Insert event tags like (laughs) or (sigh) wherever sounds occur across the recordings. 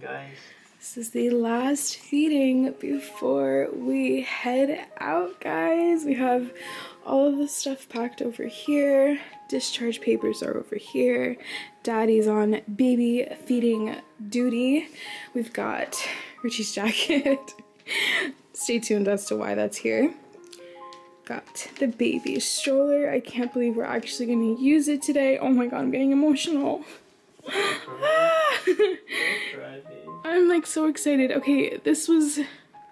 guys. This is the last feeding before we head out, guys. We have all of the stuff packed over here. Discharge papers are over here. Daddy's on baby feeding duty. We've got Richie's jacket. (laughs) Stay tuned as to why that's here. Got the baby stroller. I can't believe we're actually going to use it today. Oh my god, I'm getting emotional. (gasps) (laughs) I'm like so excited. Okay, this was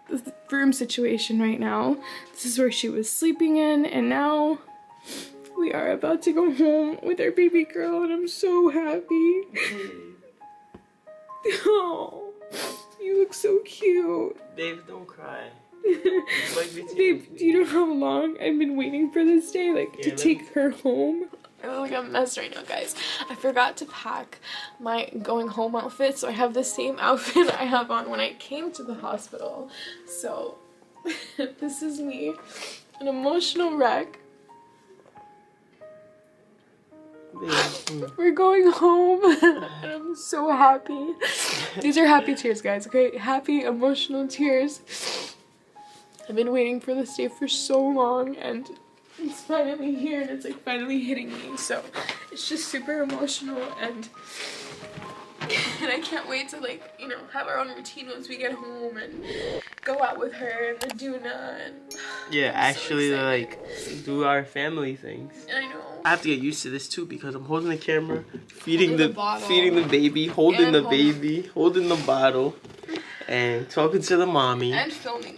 the room situation right now. This is where she was sleeping in, and now we are about to go home with our baby girl, and I'm so happy. (laughs) oh, you look so cute. Babe, don't cry. (laughs) Babe, do you know how long I've been waiting for this day? Like, yeah, to take her home? I look like a mess right now, guys. I forgot to pack my going home outfit, so I have the same (laughs) outfit I have on when I came to the hospital. So, (laughs) this is me, an emotional wreck. We're going home, (laughs) and I'm so happy. These are happy tears, guys, okay? Happy, emotional tears. I've been waiting for this day for so long, and it's finally here and it's like finally hitting me. So it's just super emotional and and I can't wait to like you know have our own routine once we get home and go out with her and the Doona and (sighs) yeah I'm actually so like do our family things. I know. I have to get used to this too because I'm holding the camera feeding the, the feeding the baby holding and the holding baby holding the bottle and talking to the mommy. And filming. me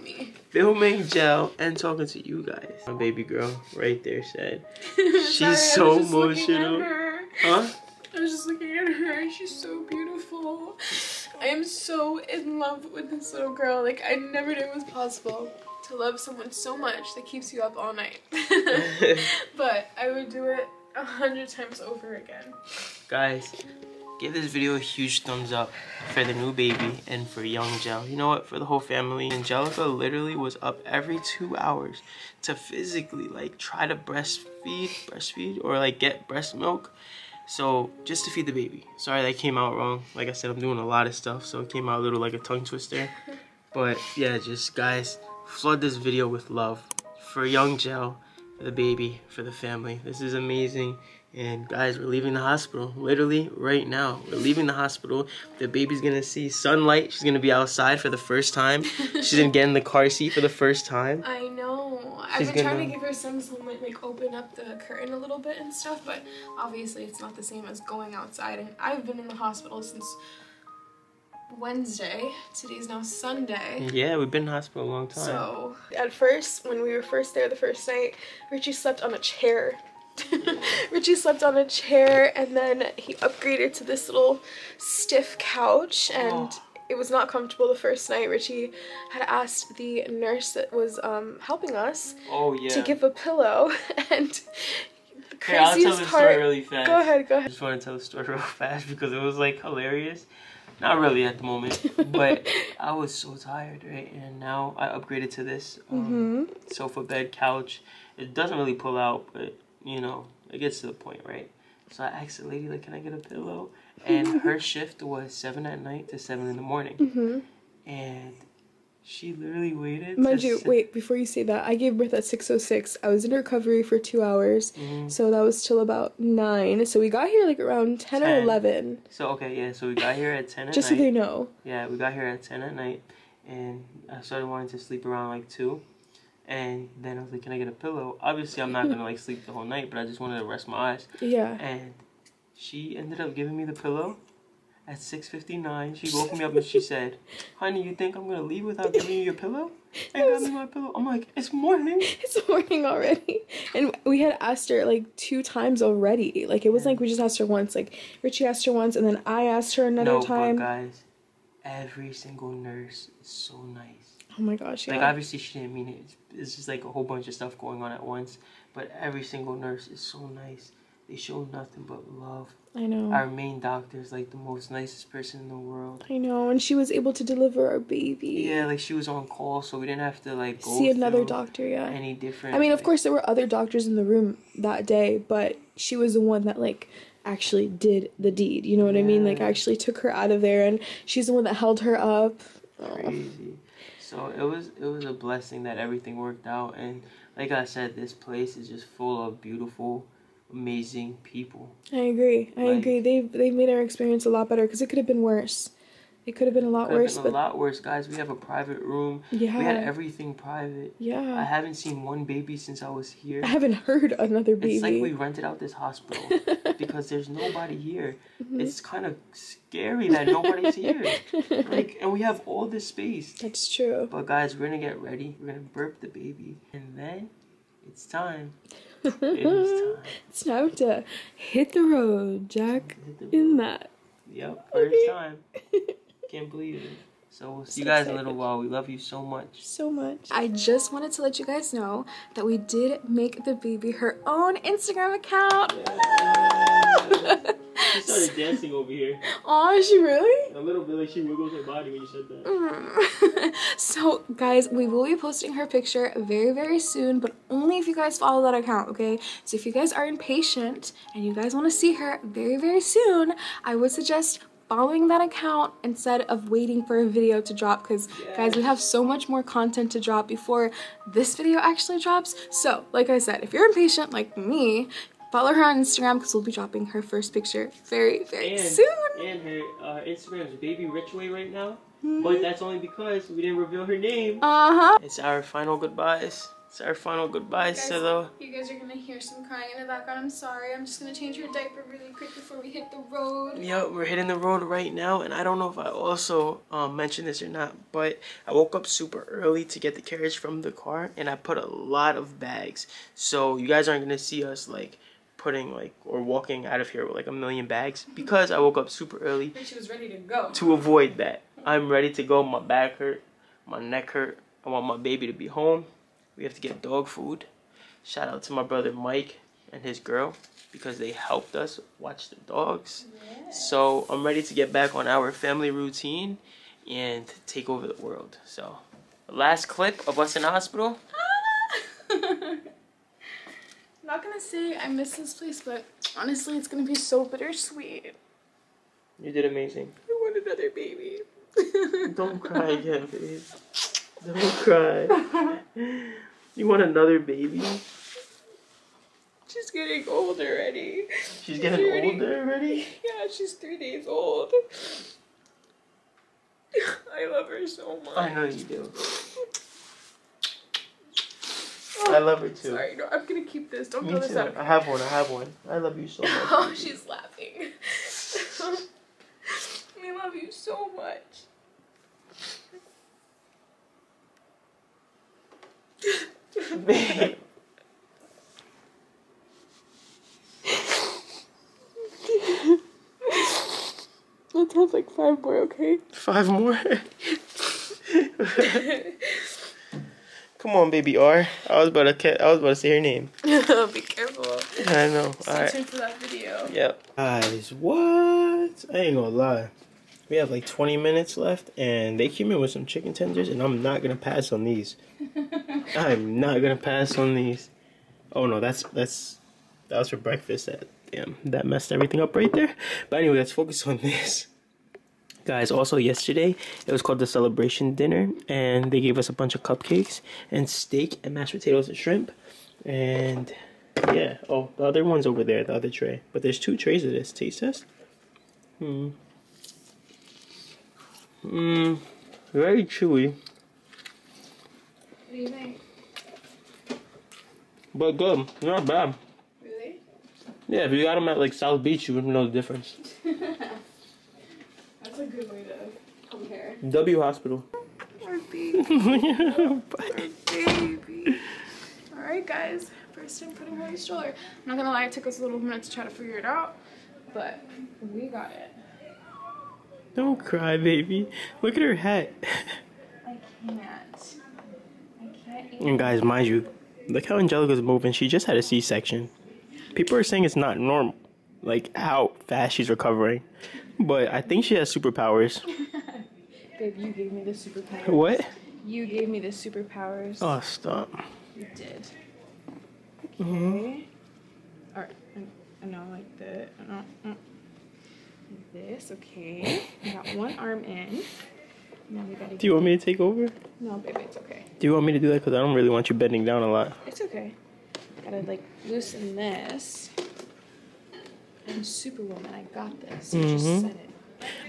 filming gel and talking to you guys. My baby girl right there said (laughs) she's so emotional. Huh? I was just looking at her. She's so beautiful. I am so in love with this little girl. Like I never knew it was possible to love someone so much that keeps you up all night. (laughs) (laughs) but I would do it a hundred times over again. Guys, give this video a huge thumbs up for the new baby and for young Gel. You know what? For the whole family. Angelika literally was up every two hours to physically like try to breastfeed, breastfeed, or like get breast milk. So just to feed the baby. Sorry that came out wrong. Like I said, I'm doing a lot of stuff, so it came out a little like a tongue twister. But yeah, just guys, flood this video with love for young for the baby, for the family. This is amazing. And guys, we're leaving the hospital. Literally right now. We're leaving the hospital. The baby's gonna see sunlight. She's gonna be outside for the first time. (laughs) She's gonna get in the car seat for the first time. I know. She's I've been gonna... trying to give her some sunlight, like open up the curtain a little bit and stuff, but obviously it's not the same as going outside. And I've been in the hospital since Wednesday. Today's now Sunday. Yeah, we've been in hospital a long time. So, at first, when we were first there the first night, Richie slept on a chair (laughs) Richie slept on a chair and then he upgraded to this little stiff couch and oh. it was not comfortable the first night. Richie had asked the nurse that was um, helping us oh, yeah. to give a pillow (laughs) and the craziest I'll tell the part, story really fast. Go ahead, go ahead. I just want to tell the story (laughs) real fast because it was like hilarious. Not really at the moment, (laughs) but I was so tired, right? And now I upgraded to this um, mm -hmm. sofa bed couch. It doesn't really pull out, but you know, it gets to the point, right? So I asked the lady, like, can I get a pillow? And (laughs) her shift was 7 at night to 7 in the morning. Mm-hmm. And she literally waited. Mind you, wait, before you say that, I gave birth at 6.06. I was in recovery for two hours. Mm-hmm. So that was till about 9. So we got here like around 10, 10. or 11. So, okay, yeah, so we got here at 10 at Just night. so they know. Yeah, we got here at 10 at night. And I started wanting to sleep around like 2. And then I was like, "Can I get a pillow?" Obviously, I'm not gonna like sleep the whole night, but I just wanted to rest my eyes. Yeah. And she ended up giving me the pillow at 6:59. She woke me up and she said, "Honey, you think I'm gonna leave without giving you your pillow?" And got me my pillow. I'm like, "It's morning." (laughs) It's morning already, and we had asked her like two times already. Like it was like we just asked her once. Like Richie asked her once, and then I asked her another no, time. But guys, every single nurse is so nice. Oh my gosh, yeah. Like obviously she didn't mean it. It's just like a whole bunch of stuff going on at once. But every single nurse is so nice. They show nothing but love. I know. Our main doctor is like the most nicest person in the world. I know, and she was able to deliver our baby. Yeah, like she was on call, so we didn't have to like see another doctor. Yeah. Any different? I mean, of course, there were other doctors in the room that day, but she was the one that like actually did the deed. You know what I mean? Like actually took her out of there, and she's the one that held her up. Crazy. So it was it was a blessing that everything worked out and like I said, this place is just full of beautiful, amazing people. I agree. I Like- agree. They've they've made our experience a lot better because it could have been worse. It could have been a lot worse, been a lot worse, guys. We have a private room. yeah, We had everything private. Yeah. I haven't seen one baby since I was here. I haven't heard another baby. It's like we rented out this hospital (laughs) because there's nobody here. Mm-hmm. It's kind of scary that nobody's here. (laughs) Like, and we have all this space. That's true. But guys, we're gonna get ready. We're gonna burp the baby, and then it's time. (laughs) It is time. It's time to hit the road, Jack. The- In that. Yep, first Okay. (laughs) time. Can't believe it. So we'll see So you guys in a little while. We love you so much. so much. I just wanted to let you guys know that we did make the baby her own Instagram account. She started dancing over here. (laughs) Oh, is she really? A little bit like she wiggles her body when you said that. (laughs) so, guys, we will be posting her picture very, very soon, but only if you guys follow that account, okay? So, if you guys are impatient and you guys want to see her very, very soon, I would suggest following that account instead of waiting for a video to drop because guys we have so much more content to drop before this video actually drops so like i said if you're impatient like me follow her on instagram because we'll be dropping her first picture very very And, soon and her uh, Instagram is Baby Richway right now. Mm-hmm. But that's only because we didn't reveal her name. uh-huh It's our final goodbyes. It's our final goodbyes Guys, to You guys are gonna hear some crying in the background. I'm sorry. I'm just gonna change her diaper really quick before we hit the road. Yep, we're hitting the road right now, and I don't know if I also um, mentioned this or not, but I woke up super early to get the carriage from the car, and I put a lot of bags. So you guys aren't gonna see us like putting like or walking out of here with like a million bags because I woke up super early she was ready to go. to avoid that. I'm ready to go. My back hurt, my neck hurt. I want my baby to be home. We have to get dog food. Shout out to my brother Mike and his girl because they helped us watch the dogs. So I'm ready to get back on our family routine and take over the world. So, last clip of us in the hospital. I'm not gonna say I miss this place, but honestly, it's gonna be so bittersweet. You did amazing. I want another baby. (laughs) Don't cry again, babe. Don't cry. (laughs) You want another baby? She's getting old already. She's getting already- older already. Yeah, she's three days old. (laughs) I love her so much. I know you do. I love her too. Sorry, no, I'm gonna keep this. Don't Me throw this too. out. I have one. I have one. I love you so (laughs) much. Oh, she's laughing. (laughs) we love you so much. Babe. (laughs) Let's have like five more, okay? Five more. Come on, baby R. I was about to. ca- I was about to say her name. (laughs) Be careful. I know. Stay All right. tuned for that video. Yep. Guys, what? I ain't gonna lie. We have like 20 minutes left, and they came in with some chicken tenders, and I'm not gonna pass on these. (laughs) I'm not gonna pass on these. Oh no, that's that's that was for breakfast. That damn, that messed everything up right there. But anyway, let's focus on (laughs) this. Guys, also yesterday it was called the celebration dinner, and they gave us a bunch of cupcakes and steak and mashed potatoes and shrimp, and yeah. Oh, the other one's over there, the other tray. But there's two trays of this. Taste test. Hmm. Mmm. Very chewy, What do you think? but good. Not bad. Really? Yeah, if you got them at like South Beach, you wouldn't know the difference. That's a good way to compare. W Hospital. Our baby. baby. Alright, guys. First time putting her in the stroller. I'm not gonna lie, it took us a little minute to try to figure it out, but we got it. Don't cry, baby. Look at her hat. I can't. I can't And guys, mind you, look how Angelika's moving. She just had a C-section. People are saying it's not normal, like how fast she's recovering. But I think she has superpowers. (laughs) Babe, you gave me the superpowers. What? You gave me the superpowers. Oh, stop. You did. Okay. Alright. No, like the. Uh, uh, this, okay. (laughs) We got one arm in. Now we gotta. Do you want me to take over? No, baby, it's okay. Do you want me to do that? Because I don't really want you bending down a lot. It's okay. Gotta like loosen this. I'm Superwoman. I got this. You just Mhm. said it.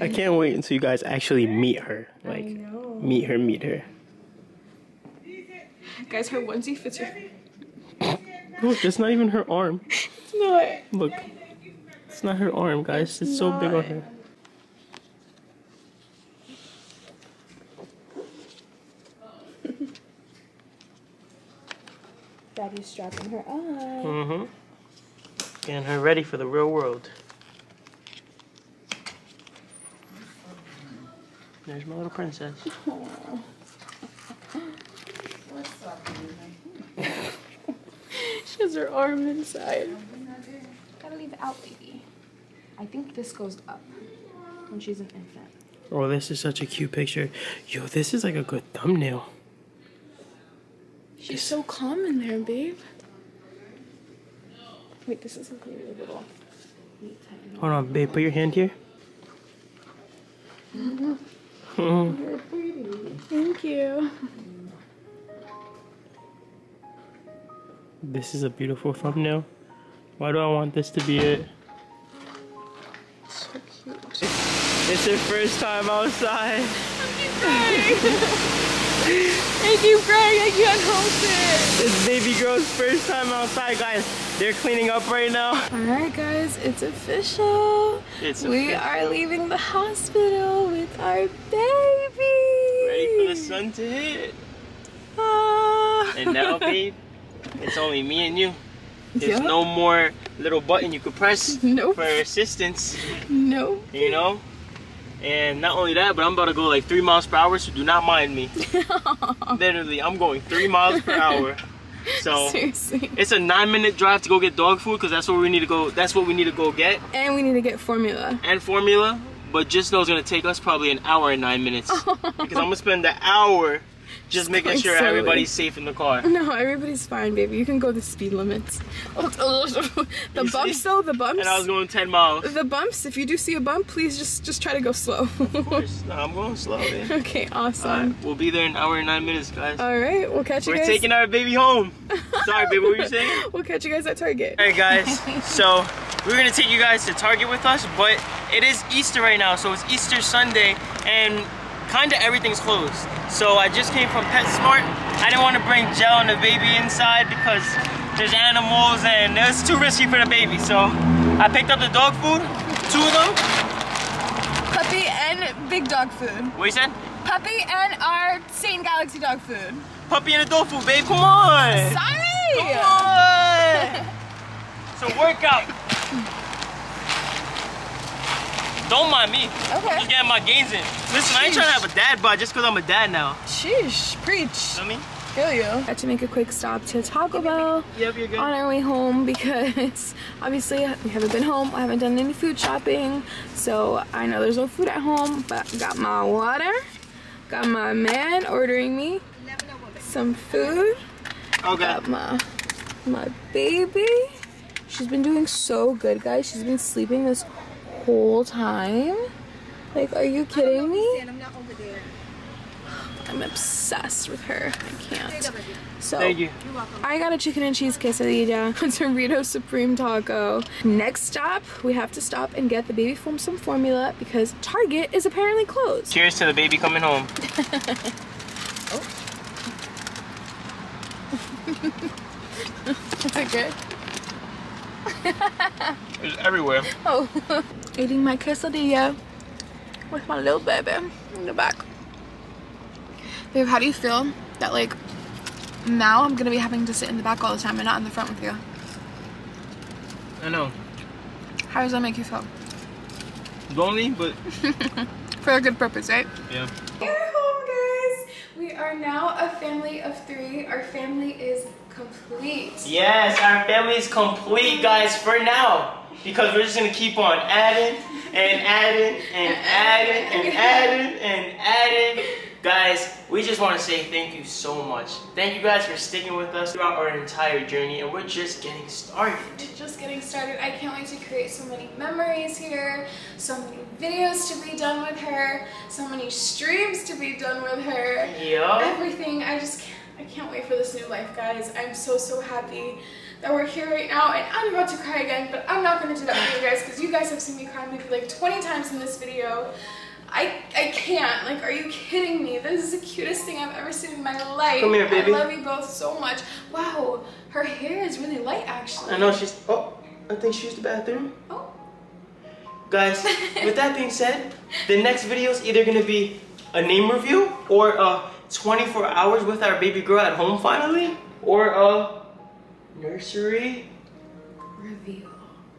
I can't wait until you guys actually meet her. Like, know. meet her, meet her. Guys, her onesie fits her. Look, that's not even her arm. (laughs) It's not. Look, it's not her arm, guys. It's so big on not. her. (laughs) Daddy's strapping her on. Mm-hmm. Getting her ready for the real world. There's my little princess. (laughs) She has her arm inside. Gotta leave it out, baby. I think this goes up when she's an infant. Oh, this is such a cute picture. Yo, this is like a good thumbnail. She's so calm in there, babe. Wait, this is a little. Hold on, babe. Put your hand here. Thank you. This is a beautiful thumbnail. Why do I want this to be it? So cute. It's her first time outside. I keep crying. (laughs) I can't help it. It's baby girl's first time outside, guys. They're cleaning up right now. Alright guys, it's official. It's we official. are leaving the hospital with our baby. Ready for the sun to hit. Ah. And now, (laughs) babe, it's only me and you. There's Yeah. no more little button you could press Nope. for assistance, Nope. you know? And not only that, but I'm about to go like three miles per hour, so do not mind me. (laughs) Literally, I'm going three miles per hour. (laughs) So Seriously. it's a nine minute drive to go get dog food because that's what we need to go. That's what we need to go get And we need to get formula. and formula. But just know it's gonna take us probably an hour and nine minutes (laughs) because I'm gonna spend the hour just (laughs) making sure everybody's safe in the car. (laughs) No, everybody's fine, baby. You can go the speed limits. (laughs) Oh, oh, oh, the You bumps, see? though, the bumps. And I was going 10 miles. the bumps. If you do see a bump, please just just try to go slow. Of course, no, I'm going slow, man. okay, awesome. Alright, we'll be there in an hour and nine minutes, guys. All right, we'll catch you guys. We're guys. taking our baby home. Sorry, baby, what were you saying? We'll catch you guys at Target. Alright, guys. So we're gonna take you guys to Target with us, but it is Easter right now, so it's Easter Sunday, and kinda everything's closed. So I just came from PetSmart. I didn't want to bring Gel and the baby inside because there's animals and it's too risky for the baby. So I picked up the dog food, two of them. Puppy and big dog food. What you said? Puppy and our Satan Galaxy dog food. Puppy and dog food, babe. Come on. Sorry. Come on! (laughs) A workout. Don't mind me. Okay. Just getting my gains in. Listen, I ain't trying to have a dad bod just because I'm a dad now. Sheesh, preach. You know what Feel you. Had to make a quick stop to Taco Bell Yep, you're good. on our way home because (laughs) obviously we haven't been home. I haven't done any food shopping, so I know there's no food at home. But got my water. Got my man ordering me some food. Okay. Got my my baby. She's been doing so good, guys. She's been sleeping this whole time. Like, are you kidding me? (gasps) I'm obsessed with her. I can't. So Thank you. I got a chicken and cheese quesadilla, (laughs) a Dorito Supreme taco. Next stop, we have to stop and get the baby from some formula because Target is apparently closed. Cheers to the baby coming home. Is it good? (laughs) It's everywhere. Oh, eating my quesadilla with my little baby in the back. Babe, how do you feel that like now I'm gonna be having to sit in the back all the time and not in the front with you? I know. How does that make you feel? Lonely, but (laughs) For a good purpose, right? yeah. We're home, guys. We are now a family of three. Our family is complete. Yes, our family is complete, guys, for now. Because we're just gonna keep on adding and adding and adding and adding and adding. Guys, we just want to say thank you so much. Thank you guys for sticking with us throughout our entire journey, and we're just getting started. We're just getting started. I can't wait to create so many memories here, so many videos to be done with her, so many streams to be done with her. Yeah. Everything. I just can't, I can't wait for this new life, guys. I'm so, so happy that we're here right now, and I'm about to cry again, but I'm not going to do that for you guys, because you guys have seen me cry maybe like 20 times in this video. I, I can't. Like, are you kidding me? This is the cutest thing I've ever seen in my life. Come here, baby. I love you both so much. Wow, her hair is really light, actually. I know she's. Oh, I think she used the bathroom. Oh. Guys, with that being said, the next video is either gonna be a name review or uh 24 hours with our baby girl at home finally, or a nursery Reveal.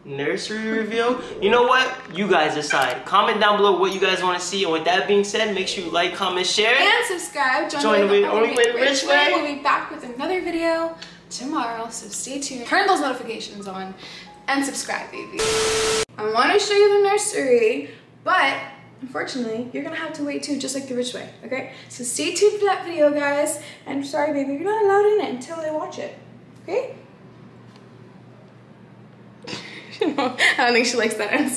nursery reveal. You know what? You guys decide. Comment down below what you guys want to see. And with that being said, make sure you like, comment, share. And subscribe. Join the Only Way to Rich Way. We'll be back with another video tomorrow, so stay tuned. Turn those notifications on and subscribe, baby. I want to show you the nursery, but unfortunately, you're gonna have to wait too, just like the rich way, okay? So stay tuned for that video, guys. And sorry, baby, you're not allowed in it until I watch it, okay? (laughs) I don't think she likes that answer.